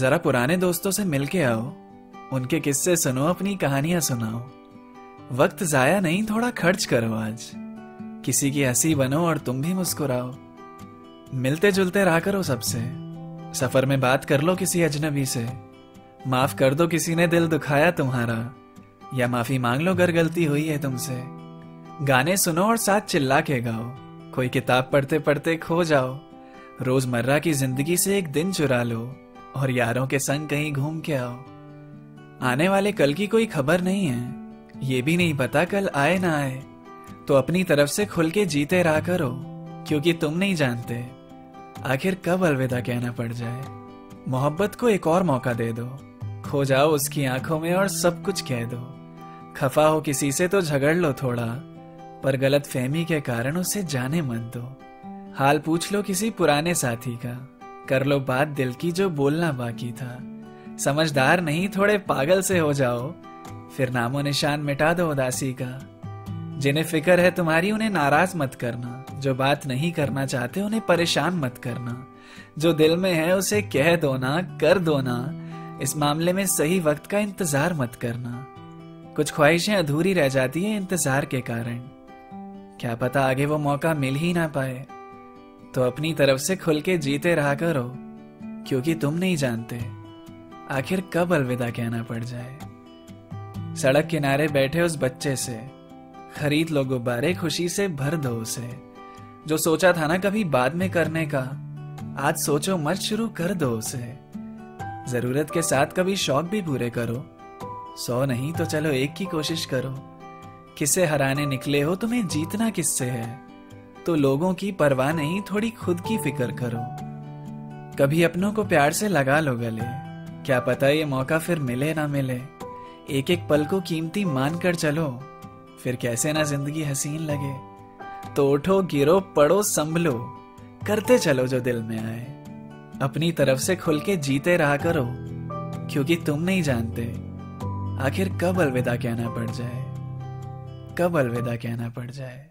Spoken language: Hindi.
जरा पुराने दोस्तों से मिल के आओ। उनके किस्से सुनो, अपनी कहानियाँ सुनाओ। वक्त जाया नहीं, थोड़ा खर्च करो आज। किसी की हँसी बनो और तुम भी मुस्कुराओ। मिलते जुलते रहा करो सबसे। सफ़र में बात कर लो किसी अजनबी से। माफ़ कर दो किसी ने दिल दुखाया तुम्हारा। या माफ़ी मांग लो अगर गलती हुई है तुमसे। गाने सुनो और साथ चिल्ला के गाओ। कोई किताब पढ़ते पढ़ते खो जाओ। रोज़मर्रा की ज़िंदगी से एक दिन चुरा लो। और यारों के संग कहीं घूम के आओ। आने वाले कल की कोई खबर नहीं है। ये भी नहीं पता कल आए ना आए। तो अपनी तरफ़ से खुल के जीते रहा करो, क्योंकि तुम नहीं जानते आखिर कब अलविदा कहना पड़ जाए। मोहब्बत को एक और मौका दे दो। खो जाओ उसकी आँखों में और सब कुछ कह दो। खफा हो किसी से तो झगड़ लो थोड़ा, पर गलत फहमी के कारण उसे जाने मत दो। हाल पूछ लो किसी पुराने साथी का। कर लो बात दिल की जो बोलना बाकी था। समझदार नहीं, थोड़े पागल से हो जाओ। फिर नामो निशान मिटा दो उदासी का। जिन्हें फ़िक्र है तुम्हारी, उन्हें नाराज़ मत करना। जो बात नहीं करना चाहते, उन्हें परेशान मत करना। जो दिल में है, उसे कह दो ना, कर दो ना। इस मामले में सही वक्त का इंतज़ार मत करना। कुछ ख्वाहिशें अधूरी रह जाती हैं इंतज़ार के कारण। क्या पता आगे वो मौका मिल ही ना पाए। तो अपनी तरफ़ से खुल के जीते रहा करो, क्योंकि तुम नहीं जानते आखिर कब अलविदा कहना पड़ जाए। सड़क किनारे बैठे उस बच्चे से, खरीद लो गुब्बारे, खुशी से भर दो उसे। जो सोचा था ना कभी बाद में करने का, आज सोचो मत शुरू कर दो उसे। ज़रूरत के साथ कभी शौक भी पूरे करो। सौ नहीं तो चलो एक की कोशिश करो। किसे हराने निकले हो तुम्हें जीतना किससे है? तो लोगों की परवाह नहीं, थोड़ी खुद की फ़िक्र करो। कभी अपनों को प्यार से लगा लो गले। क्या पता ये मौका फिर मिले ना मिले। एक एक पल को कीमती मान कर चलो। फिर कैसे ना ज़िंदगी हसीन लगे। तो उठो, गिरो, पड़ो, संभलो। करते चलो जो दिल में आए। अपनी तरफ़ से खुल के जीते रहा करो। क्योंकि तुम नहीं जानते। आखिर कब अलविदा कहना पड़ जाए? कब अलविदा कहना पड़ जाए?